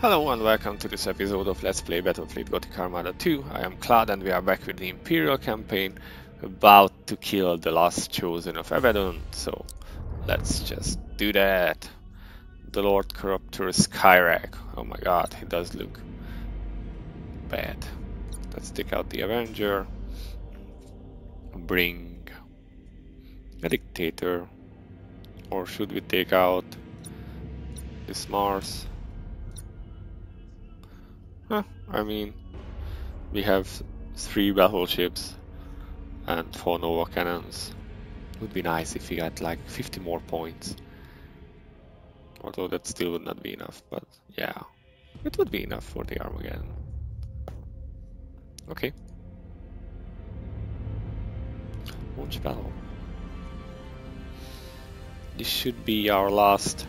Hello and welcome to this episode of Let's Play Battlefleet Gothic Armada 2. I am Claude and we are back with the Imperial campaign, about to kill the last chosen of Abaddon, so let's just do that. The Lord Corruptor Skyrak. Oh my god, he does look bad. Let's take out the Avenger. Bring a Dictator. Or should we take out this Mars? I mean, we have three battleships and four Nova cannons. Would be nice if we got like 50 more points. Although that still would not be enough, but yeah, it would be enough for the Armageddon. Okay. Launch battle. This should be our last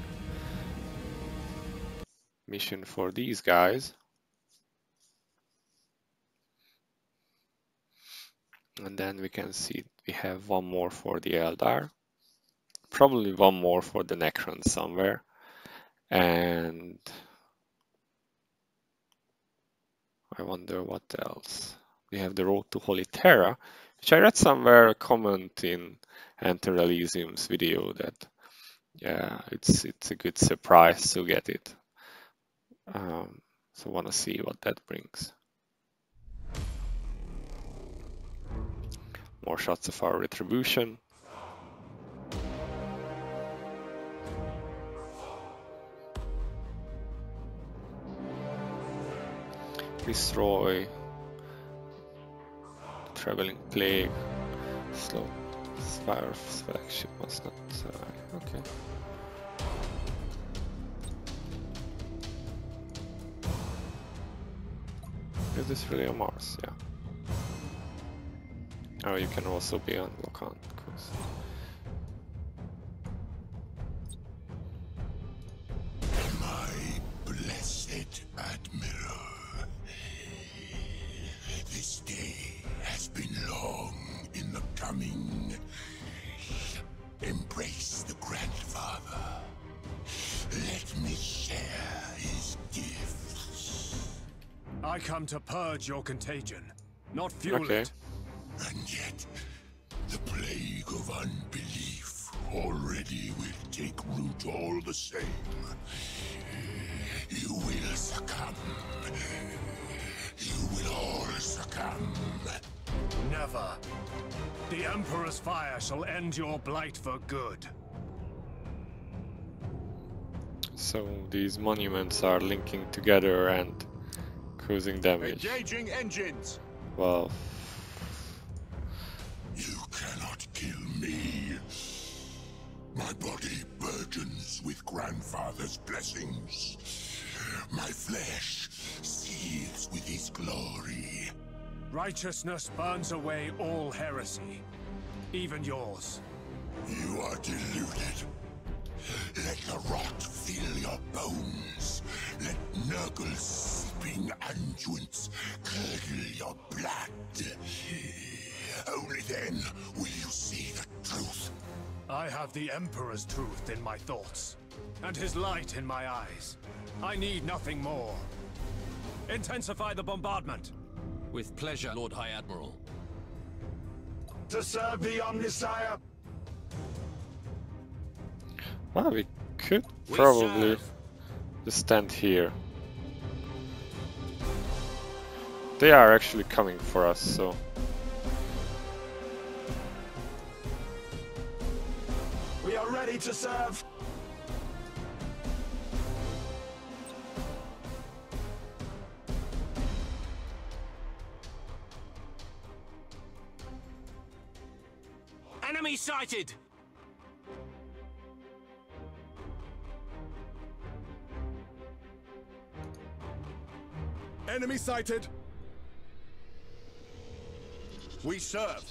mission for these guys. And then we can see we have one more for the Eldar. Probably one more for the Necron somewhere. And I wonder what else. We have the road to Holy Terra which I read somewhere a comment in Enter Elysium's video that yeah it's it's a good surprise to get it. Um, so want to see what that brings More shots of our retribution. Destroy. Traveling plague. Slow. Fire flagship was not. Uh, okay. Is this really a Mars? Yeah. Oh, you can also be on Lokan, of course. My blessed Admiral, this day has been long in the coming. Embrace the Grandfather. Let me share his gifts. I come to purge your contagion, not fuel okay. it. And yet, the plague of unbelief already will take root all the same. You will succumb. You will all succumb. Never. The Emperor's fire shall end your blight for good. So these monuments are linking together and causing damage. Engaging engines! Well, My body burgeons with Grandfather's blessings. My flesh seethes with his glory. Righteousness burns away all heresy, even yours. You are deluded. Let the rot fill your bones. Let Nurgle's seeping unguents curdle your blood. Only then will you see the truth. I have the Emperor's truth in my thoughts, and his light in my eyes. I need nothing more. Intensify the bombardment. With pleasure, Lord High Admiral. To serve the Omnissiah! well, we could We probably serve. just stand here. They are actually coming for us, so to serve! Enemy sighted! Enemy sighted! We serve!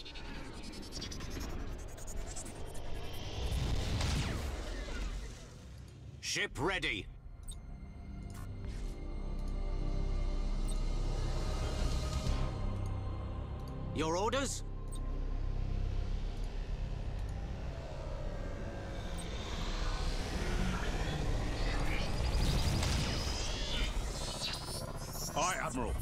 Ship ready. Your orders? Aye, Admiral.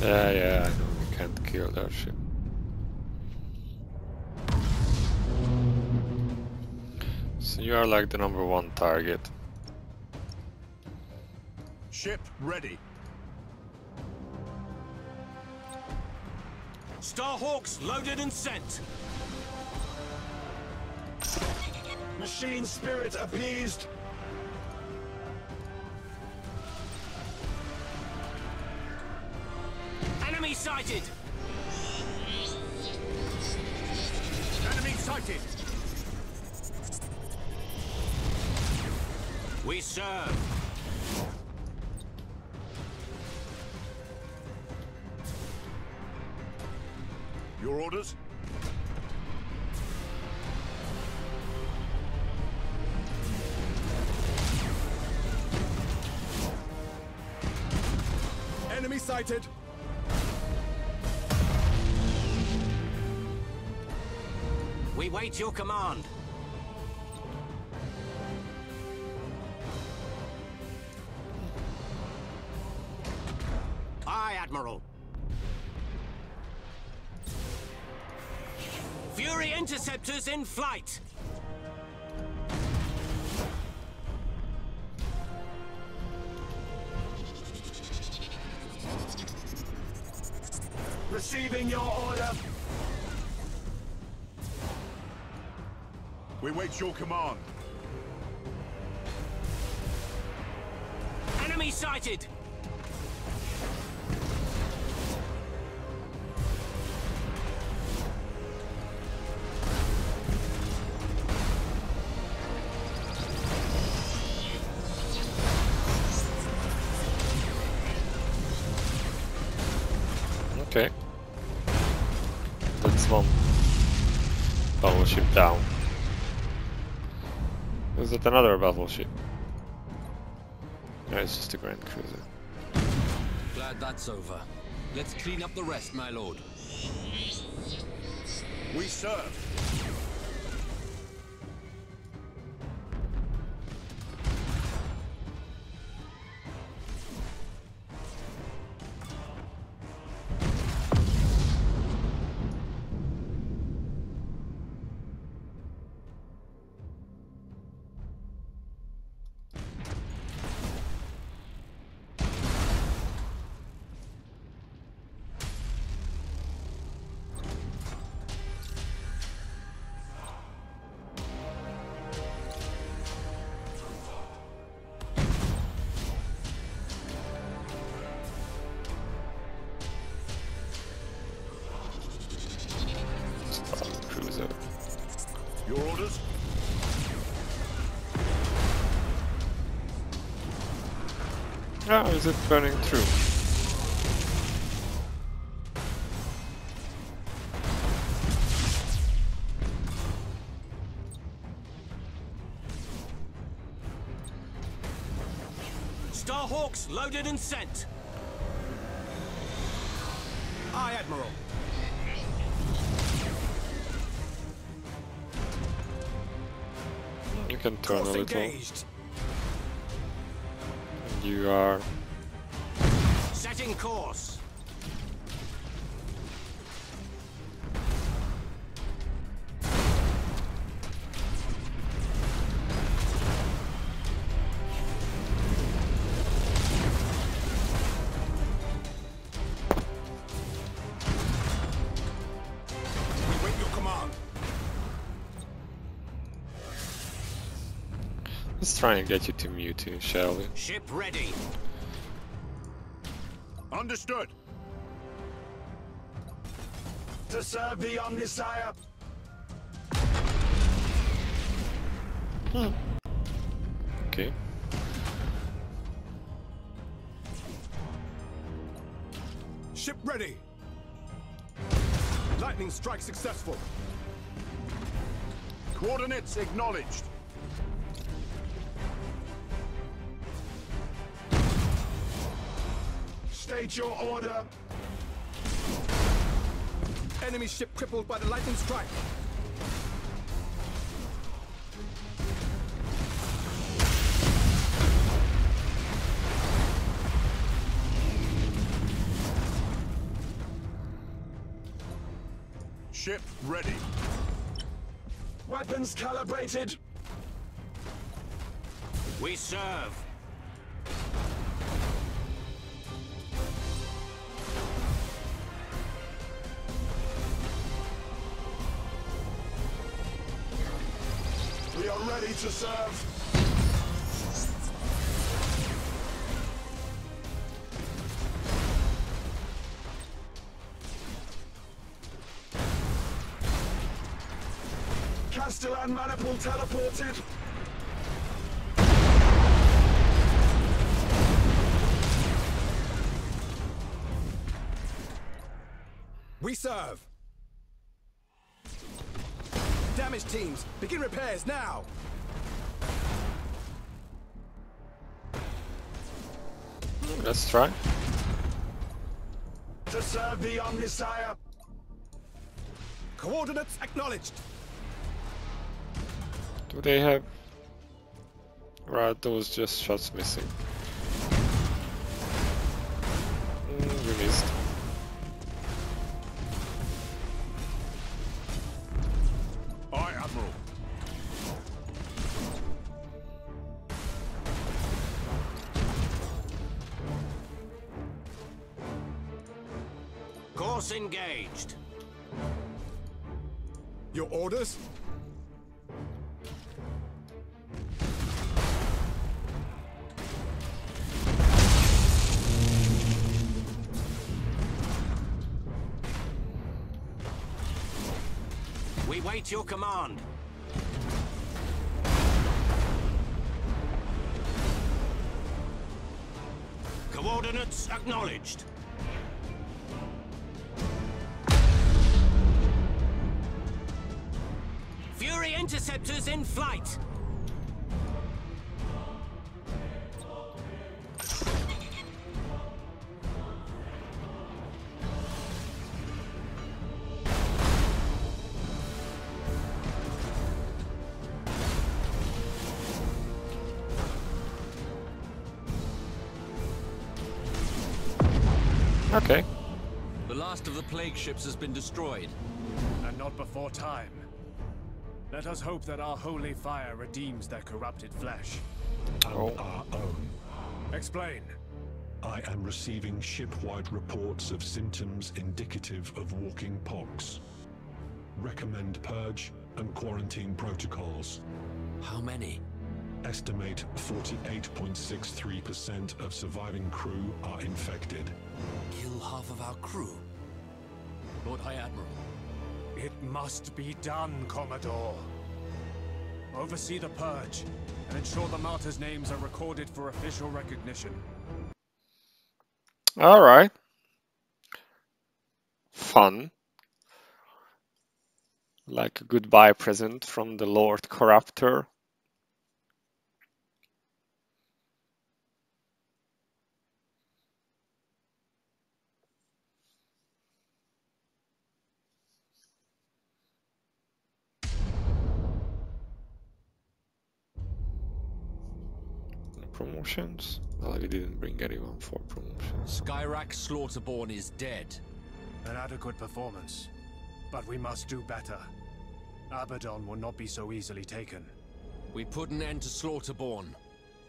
Yeah, yeah, I know we can't kill that ship. You are like the number one target. Ship ready. Starhawks loaded and sent. Machine spirit appeased. Enemy sighted. Enemy sighted. We serve. Your orders? Enemy sighted. We wait your command. In flight. Receiving your order. We wait your command. Enemy sighted. Down. Is it another battleship? No, it's just a Grand Cruiser. Glad that's over. Let's clean up the rest, my lord. We serve. Ah, is it burning through? Starhawks loaded and sent. Aye, Admiral. You can turn a little. engaged. You are Setting course. We wait your command. Let's try and get you to Mewtwo, shall we? Ship ready. Understood. To serve the Omnissiah. Okay. Ship ready. Lightning strike successful. Coordinates acknowledged. State your order! Enemy ship crippled by the lightning strike! Ship ready. Weapons calibrated. We serve. To serve. Castellan Maniple teleported. We serve! Damage teams, begin repairs now! Let's try. To serve the Omnissiah. Coordinates acknowledged! Do they have... Right, those just shots missing. Mm, we missed. Command. Coordinates acknowledged. Fury interceptors in flight. Plague ships has been destroyed. And not before time. Let us hope that our holy fire redeems their corrupted flesh. Oh. Our own. Explain. I am receiving ship-wide reports of symptoms indicative of walking pox. Recommend purge and quarantine protocols. How many? Estimate 48.63% of surviving crew are infected. Kill half of our crew. Lord High Admiral, It must be done, Commodore. Oversee the purge and ensure the martyrs' names are recorded for official recognition. Alright. Fun. Like a goodbye present from the Lord Corruptor. Promotions? Well, we didn't bring anyone for promotions. Skyrak Slaughterborn is dead. An adequate performance. But we must do better. Abaddon will not be so easily taken. We put an end to Slaughterborn.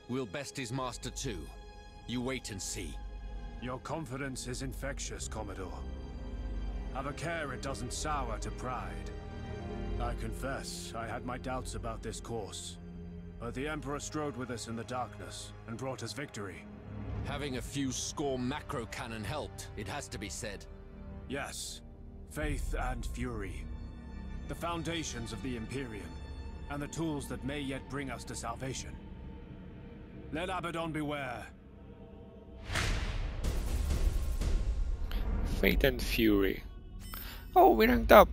We'll best his master too. You wait and see. Your confidence is infectious, Commodore. Have a care it doesn't sour to pride. I confess, I had my doubts about this course. But the Emperor strode with us in the darkness and brought us victory. Having a few score macro cannon helped, it has to be said. Yes, faith and fury. The foundations of the Imperium, and the tools that may yet bring us to salvation. Let Abaddon beware. Fate and Fury. Oh, we ranked up.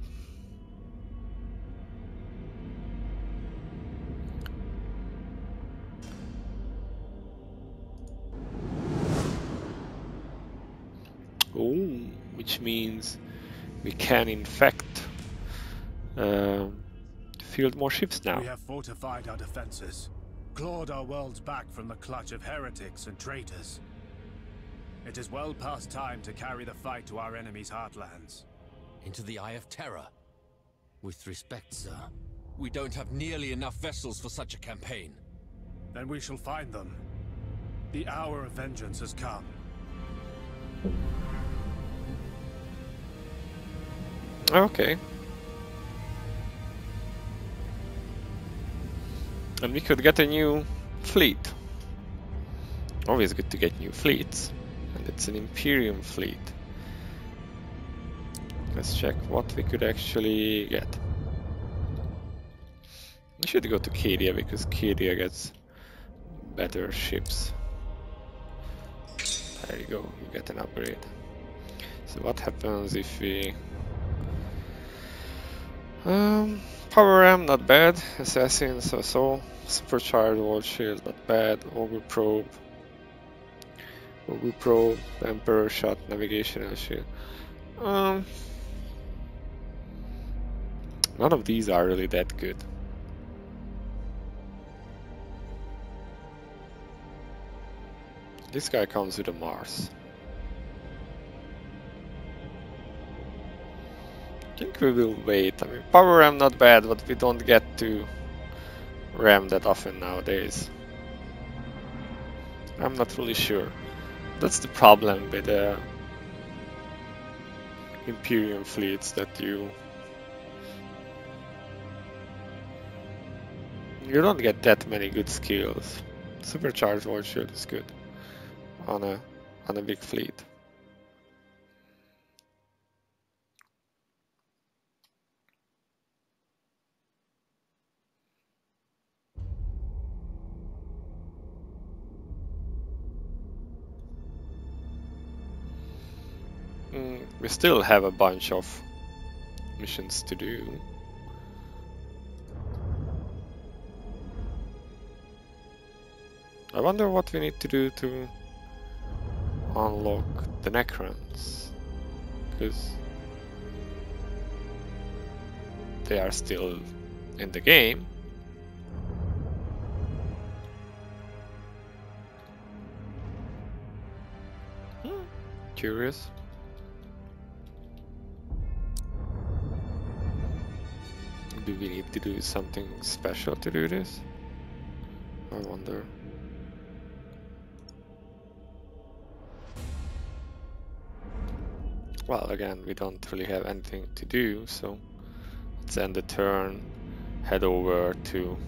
Which means we can infect um, field more ships now. We have fortified our defenses, clawed our worlds back from the clutch of heretics and traitors. It is well past time to carry the fight to our enemy's heartlands. Into the Eye of Terror. With respect, sir, we don't have nearly enough vessels for such a campaign. Then we shall find them. The hour of vengeance has come. Okay. And we could get a new fleet. Always good to get new fleets. And it's an Imperium fleet. Let's check what we could actually get. We should go to Cadia because Cadia gets better ships. There you go, you get an upgrade. So what happens if we... Um, power ram, not bad. Assassin, so so. Supercharged wall shield, not bad. Ogre probe. Ogre probe, Emperor shot, navigational shield. Um, none of these are really that good. This guy comes with a Mars. I think we will wait. I mean, power ram not bad, but we don't get to ram that often nowadays. I'm not really sure. That's the problem with the Imperium fleets that you you don't get that many good skills. Supercharged wall shield is good on a on a big fleet. Mm, we still have a bunch of missions to do. I wonder what we need to do to unlock the Necrons. Because they are still in the game. Hmm, curious. Do we need to do something special to do this? I wonder. Well, again, we don't really have anything to do, so let's end the turn, head over to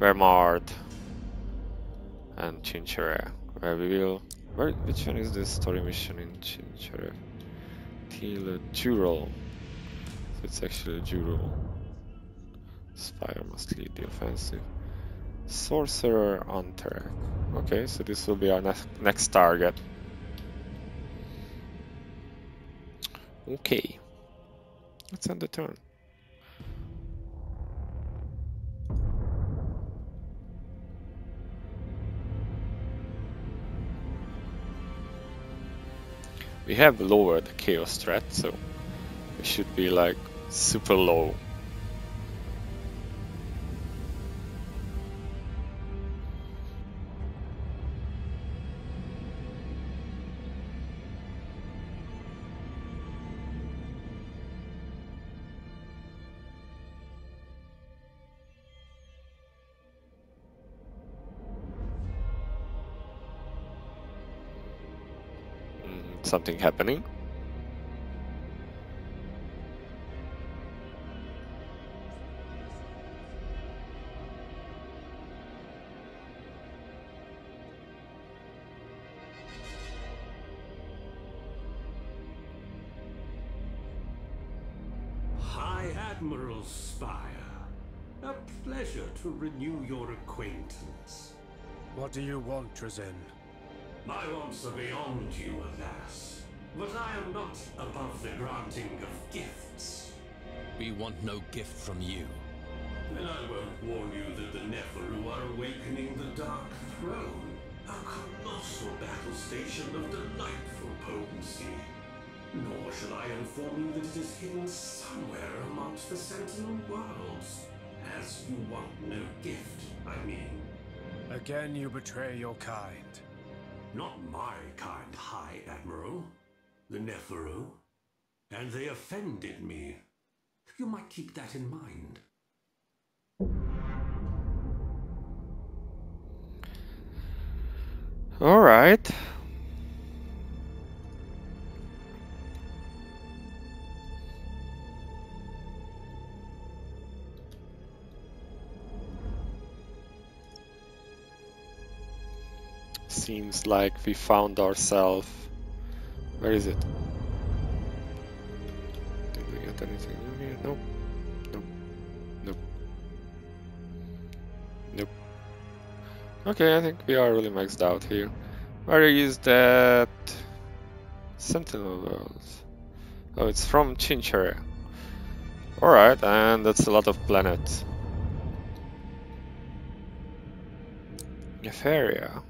Wehrmacht and Chinchera, where we will... Where, which one is this story mission in Chinchera? Tila Jural. So it's actually Jural. Spire must lead the offensive. Sorcerer on Terek. Okay, so this will be our ne next target. Okay. Let's end the turn. We have lowered the chaos threat, so we should be like super low. Something happening. High Admiral Spire. A pleasure to renew your acquaintance. What do you want, Trazyn? My wants are beyond you, alas. But I am not above the granting of gifts. We want no gift from you. Then I won't warn you that the Neferu are awakening the Dark Throne, a colossal battle station of delightful potency. Nor shall I inform you that it is hidden somewhere amongst the Sentinel worlds. As you want no gift, I mean. Again you betray your kind. Not my kind, High Admiral. The Neferu. And they offended me. You might keep that in mind. All right. Seems like we found ourselves. Where is it? Did we get anything new here? Nope. Nope. Nope. Nope. Okay, I think we are really maxed out here. Where is that Sentinel world? Oh, it's from Chinchare. Alright, and that's a lot of planets. Nefaria.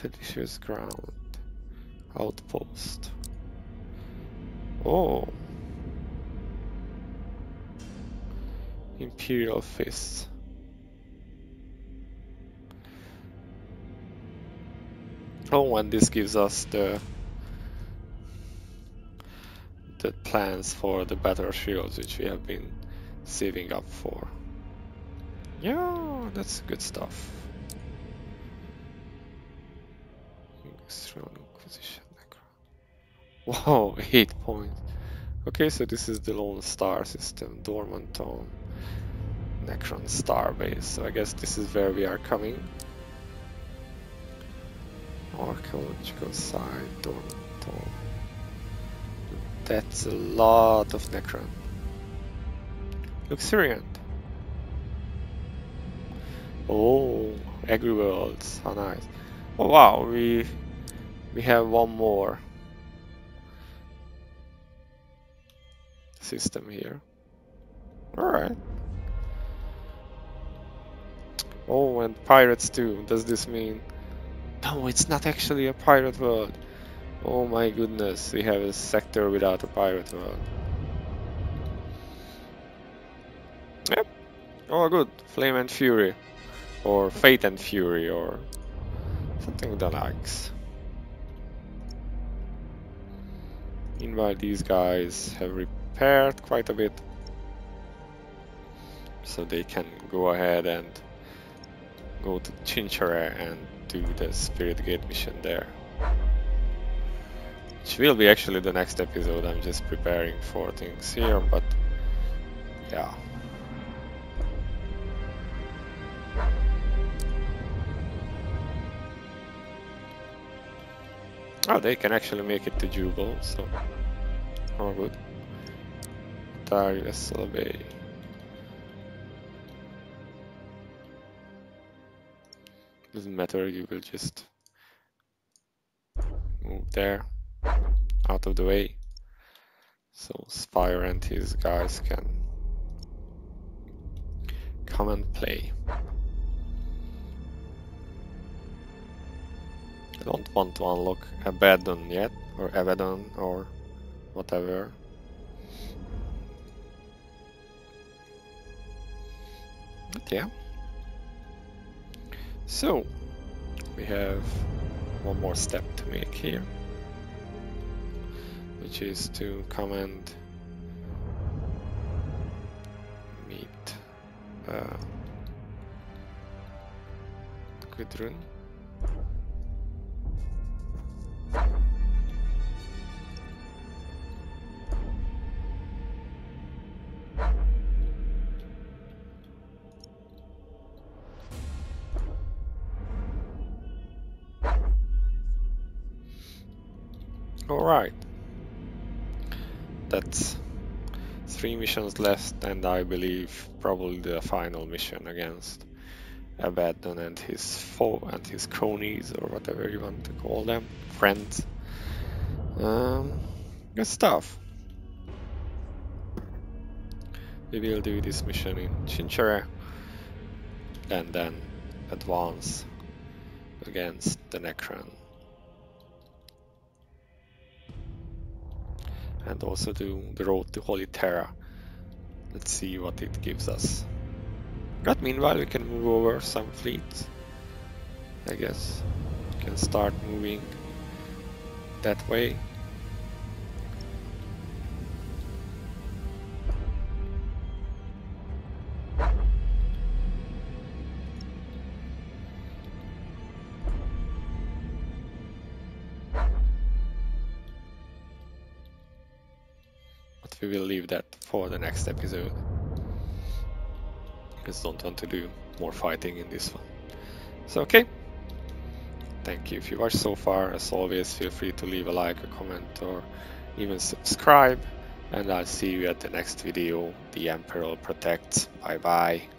Seditious ground. Outpost. Oh. Imperial Fist. Oh, and this gives us the the plans for the battle shields which we have been saving up for. Yeah, that's good stuff. Inquisition Wow, 8 points. Okay, so this is the Lone Star system, Dormant Dormanton, Necron Starbase. So I guess this is where we are coming. Archaeological site, Dormanton. That's a lot of Necron. Luxuriant. Oh, Agri Worlds, how nice. Oh wow, we we have one more system here. Alright. Oh, and pirates too. Does this mean... No, it's not actually a pirate world. Oh my goodness, we have a sector without a pirate world. Yep. Oh good, Flame and Fury. Or Fate and Fury, or something the likes. Meanwhile, these guys have repaired quite a bit. So they can go ahead and go to Chinchare and do the Spirit Gate mission there. Which will be actually the next episode, I'm just preparing for things here, but yeah. Oh, they can actually make it to Jubal, so... All good. Darius Bay. Doesn't matter, you will just move there, out of the way, so Spire and his guys can come and play. I don't want to unlock Abaddon yet, or Abaddon, or whatever. But yeah. So, we have one more step to make here, which is to come and meet uh, Gudrun. Alright. That's three missions left and I believe probably the final mission against Abaddon and his foe and his cronies or whatever you want to call them. Friends. Um, good stuff. We will do this mission in Chinchare and then advance against the Necron. And also do the road to Holy Terra. Let's see what it gives us. But meanwhile we can move over some fleets. I guess. We can start moving that way. For the next episode. Because don't want to do more fighting in this one. So okay. Thank you if you watched so far. As always, feel free to leave a like, a comment, or even subscribe. And I'll see you at the next video. The Emperor protects. Bye bye.